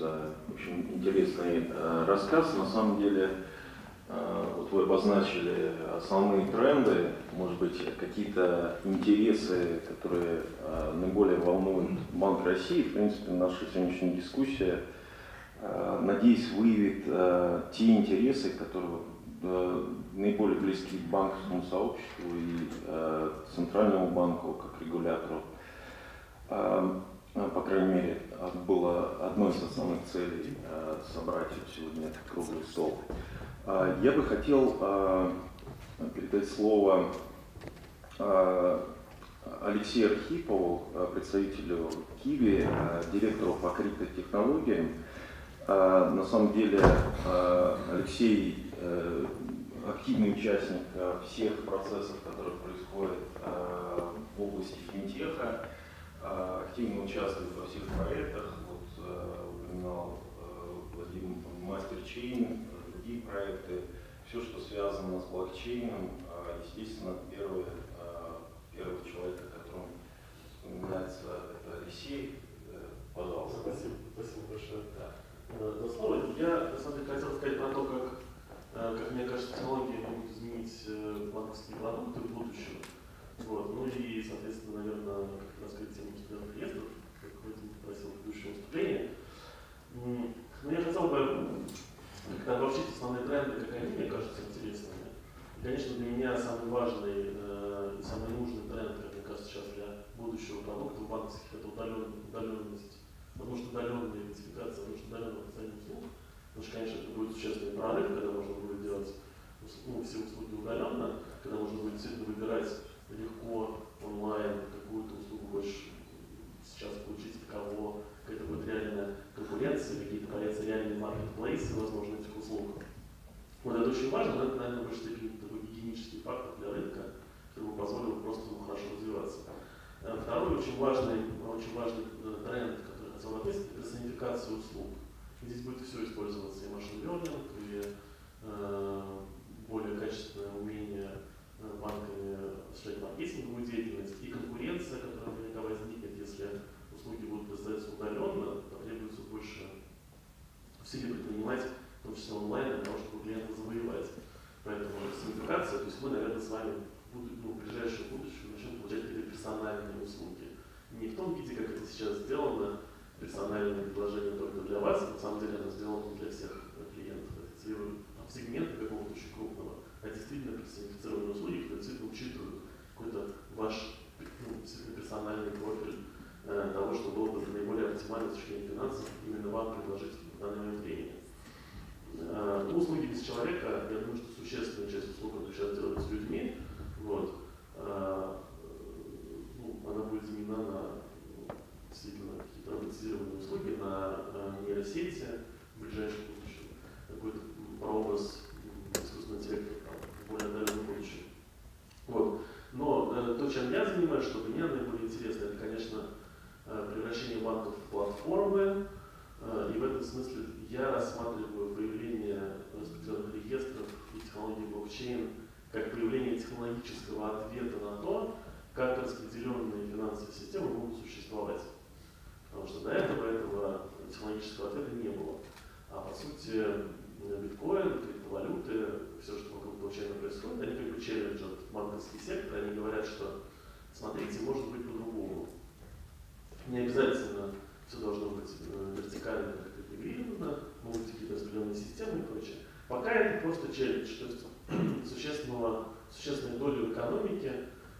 за очень интересный э, рассказ. На самом деле, э, вот вы обозначили основные тренды, может быть, какие-то интересы, которые э, наиболее волнуют Банк России. В принципе, наша сегодняшняя дискуссия, надеюсь, выявит те интересы, которые наиболее близки к банковскому сообществу и Центральному банку как регулятору. Э, по крайней мере, было одной из основных целей э, собрать сегодня этот круглый стол. Э, я бы хотел э, передать слово э, Алексею Архипову, представителю Киви, директору по криптотехнологиям. На самом деле Алексей э, активный участник всех процессов, которые происходят в области финтеха, активно участвует во всех проектах. Вот упоминал Владимир Мастерчейн, другие проекты. Все, что связано с блокчейном, естественно, первый, первый человек, о котором вспоминается, это Алексей. Пожалуйста. Спасибо, спасибо большое. Да. За слово. Я, на самом деле, хотел сказать про то, как Э, как мне кажется, технологии могут изменить э, банковские продукты в будущем. Вот. Ну и, соответственно, наверное, как раз к тему студентных реестров, как Вадим попросил в предыдущем выступлении. Но я хотел бы как-то обобщить основные тренды, как они мне кажутся интересными. И, конечно, для меня самый важный э, и самый нужный тренд, как мне кажется, сейчас для будущего продукта банковских, это удаленность. Потому что удаленная идентификация, потому что услуг – Потому что, конечно, это будет существенный прорыв, когда можно будет делать ну, все услуги удаленно, когда можно будет действительно выбирать легко онлайн, какую-то услугу хочешь сейчас получить, кого, какая-то будет реальная конкуренция, какие-то появятся реальные маркетплейсы, возможно, этих услуг. Вот это очень важно, но это, наверное, в большей степени такой гигиенический фактор для рынка, который бы позволил просто ему хорошо развиваться. Э, второй очень важный, очень важный э, тренд, который хотел отметить, это персонификация услуг. Здесь будет все использоваться и машин learning, и э, более качественное умение э, банками осуществлять маркетинговую деятельность, и конкуренция, которая наверняка возникнет, если услуги будут предоставляться удаленно, потребуется больше усилий предпринимать, в том числе онлайн, для того, чтобы клиента завоевать. Поэтому симплификация, то есть мы, наверное, с вами ну, в ближайшем будущем начнем получать какие-то персональные услуги. Не в том виде, как это сейчас сделано, персональное предложение только для вас, на самом деле оно сделано не для всех клиентов, это целевой сегмент какого-то очень крупного, а действительно персонифицированные услуги, которые действительно учитывают какой-то ваш ну, действительно персональный профиль э, того, что было бы наиболее оптимально с точки зрения финансов именно вам предложить в данный момент времени. Э, ну, услуги без человека, я думаю, что существенная часть услуг, которая сейчас делается с людьми, вот, э, ну, она будет заменена на действительно роботизированные услуги на нейросети в ближайшем будущем. Какой-то прообраз искусственного интеллекта в более отдаленном будущем. Вот. Но э, то, чем я занимаюсь, что мне наиболее интересно, это, конечно, э, превращение банков в платформы. Э, и в этом смысле я рассматриваю появление распределенных реестров и технологий блокчейн как появление ответа на то, как распределенные финансовые системы могут существовать. Потому что до этого этого технологического ответа не было. А по сути биткоин, криптовалюты, все, что вокруг блокчейна происходит, они как бы челленджат банковский сектор, они говорят, что смотрите, может быть по-другому. Не обязательно все должно быть э, вертикально как интегрировано, могут быть какие-то распределенные системы и прочее. Пока это просто челлендж, то есть существенного, существенной доли экономики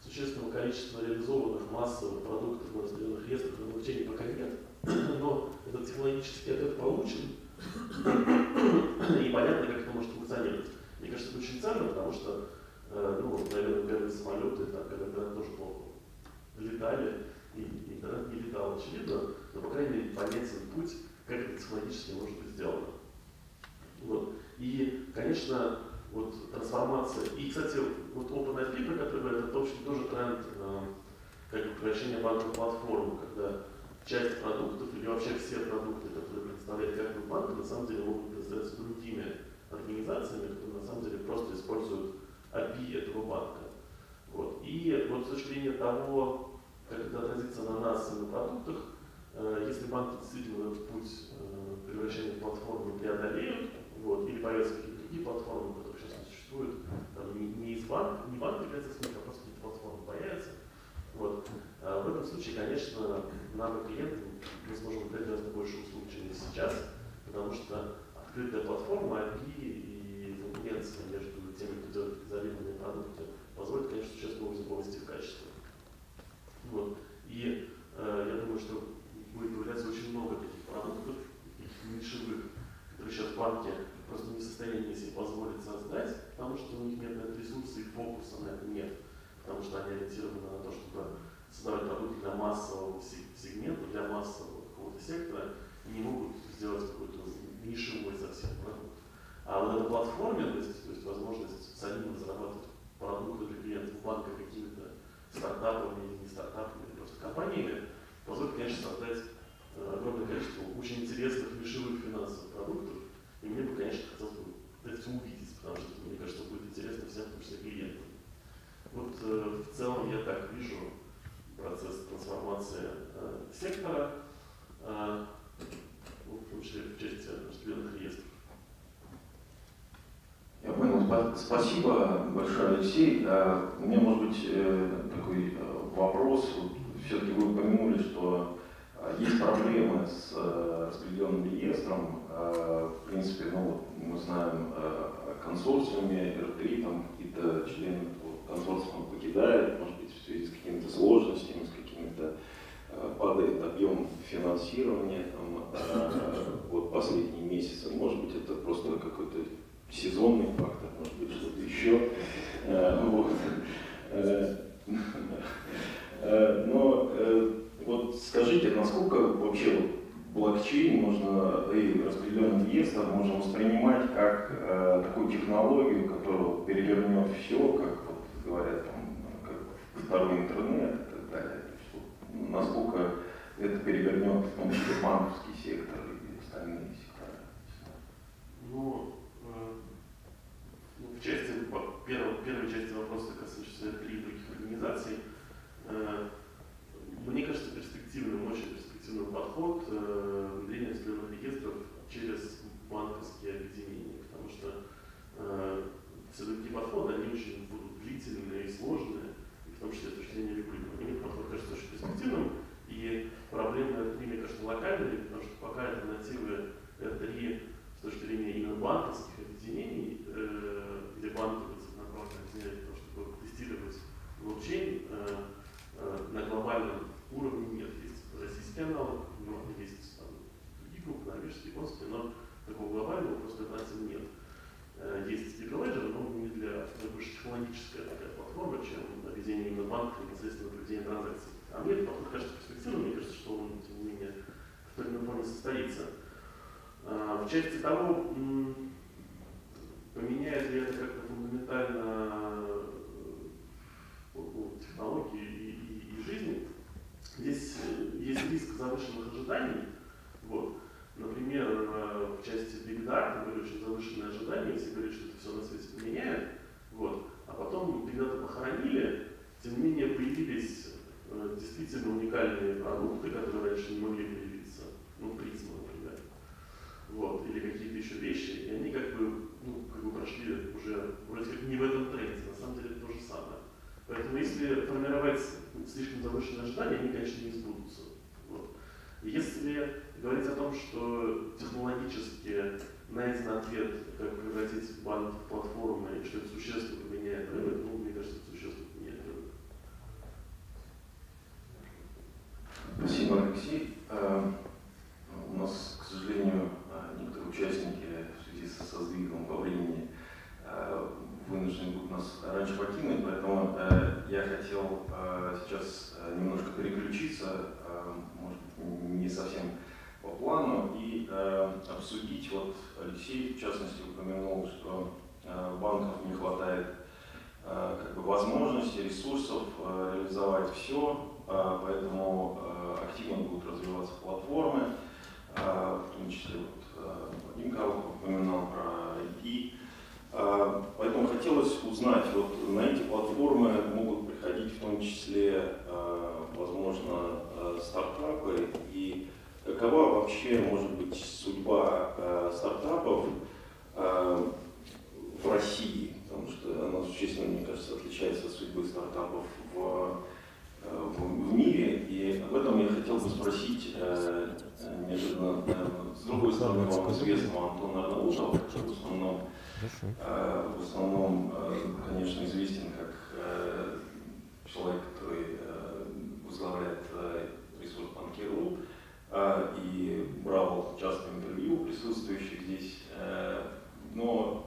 существенного количества реализованных массовых продуктов на распределенных реестрах блокчейне пока нет, но этот технологический ответ получен, и понятно, как это может функционировать. Мне кажется, это очень ценно, потому что, э, ну, наверное, первые самолеты, там, когда интернет тоже плохо летали, и интернет не летал, очевидно, но, по крайней мере, понятен путь, как это технологически может быть сделано. Вот. И, конечно, вот трансформация. И, кстати, вот OpenIP, про который говорят, это, в общем, тоже тренд э, как бы превращение в одну платформу, когда часть продуктов или вообще все продукты, которые представляет как бы банк, на самом деле могут предоставляться другими организациями, которые на самом деле просто используют API этого банка. Вот. И вот с точки зрения того, как это отразится на нас и на продуктах, э, если банки действительно этот путь э, превращения платформы платформу преодолеют, вот, или появятся какие-то другие платформы, существует там, не, не, из банка, не банк является смыслом, а просто платформа появится. Вот. А в этом случае, конечно, нам и клиентам мы сможем дать гораздо больше услуг, чем сейчас, потому что открытая платформа API и конкуренция между теми, кто делает специализированные продукты, позволит, конечно, существенную высокости в качестве. Вот. И э, я думаю, что будет появляться очень много таких продуктов, таких нишевых, которые сейчас банки просто не в состоянии себе позволить создать, потому что у них нет на это ресурса и фокуса на это нет. Потому что они ориентированы на то, чтобы создавать продукты для массового сегмента, для массового какого-то сектора, и не могут сделать какой-то нишевой совсем продукт. А вот эта платформенность, то есть возможность самим разрабатывать продукты для клиентов банка какими-то стартапами или не стартапами, просто компаниями, позволит, конечно, создать э, огромное количество очень интересных нишевых финансовых продуктов. И мне бы, конечно, хотелось бы это все увидеть, потому что, мне кажется, будет интересно всем, в том числе клиентам. Вот э, в целом я так вижу процесс трансформации э, сектора, э, ну, в том числе в части распределенных реестров. Я понял. Спасибо большое, Алексей. А, у меня, может быть, э, такой э, вопрос. Все-таки вы упомянули, что а, есть проблемы с э, распределенным реестром. А, в принципе, ну, мы знаем консорциуме, R3, там какие-то члены консорциума покидают, может быть, в связи с какими-то сложностями, с какими-то падает объем финансирования там, вот последние месяцы. Может быть, это просто какой-то сезонный фактор, может быть, что-то еще. Э, вот. Э, э, но вот скажите, насколько вообще блокчейн можно и распределенный реестр можно воспринимать как такую технологию, которая перевернет все, как вот говорят, там, как второй интернет и так далее. Насколько это перевернет числе банковский сектор и остальные сектора? Ну, в части, первой, первой части вопроса, касающейся три других организаций, э, мне кажется перспективным, очень перспективным подход э, внедрения распределенных реестров через банковские объединения, потому что э, все такие подходы, они очень будут длительные и сложные, и в том числе с точки зрения регулирования. Мне подход кажется очень перспективным, и проблемы R3, мне кажется, локальными, потому что пока альтернативы R3 с точки зрения именно банковских объединений, где банки направлены объединять для того, чтобы тестировать блокчейн, э, э, на глобальном уровне нет. Есть российский аналог, но есть там, другие группы, норвежские, японские, но такого глобального просто альтернативы нет. Э, есть Ledger, но не для это больше технологическая такая платформа, чем ведение именно банка непосредственно проведение транзакций. А мне этот подход кажется перспективным, мне кажется, что он, тем не менее, в той или иной форме состоится. В части того, Поменяет ли это как-то фундаментально ну, технологии и, и, и жизни? Здесь э, есть риск завышенных ожиданий. Вот. Например, э, Big Data были очень завышенные ожидания, все говорят, что это все на свете поменяет. Вот. А потом Data похоронили, тем не менее появились э, действительно уникальные продукты, которые раньше не могли появиться. Ну, призма, например. Вот. Или какие-то еще вещи. И они как бы ну, как бы прошли уже вроде как не в этом тренде, на самом деле то же самое. Поэтому если формировать слишком завышенные ожидания, они, конечно, не сбудутся. Если говорить о том, что технологически найден ответ, как превратить банк в платформу, и что это существенно поменяет рынок, ну, мне кажется, это существенно поменяет рынок. Спасибо, Алексей. Э, у нас, к сожалению, э, некоторые участники со сдвигом во времени э, вынуждены будут нас раньше покинуть, поэтому э, я хотел э, сейчас немножко переключиться, может не совсем по плану, и обсудить, вот Алексей в частности упомянул, что банков не хватает как бы, возможностей, ресурсов реализовать все, поэтому активно будут развиваться платформы, в том числе вот, Вадим Карлов упоминал про IT. А, поэтому хотелось узнать, вот на эти платформы могут приходить в том числе, а, возможно, а, стартапы, и какова вообще может быть судьба стартапов в России, потому что она существенно, мне кажется, отличается от судьбы стартапов в э, в, мире, и об этом я хотел бы спросить э, неожиданно, наверное, с другой стороны, вам известного Антона Арнаутова, который в основном, э, в основном, э, конечно, известен как э, человек, который а, и брал часто интервью присутствующих здесь. Э, но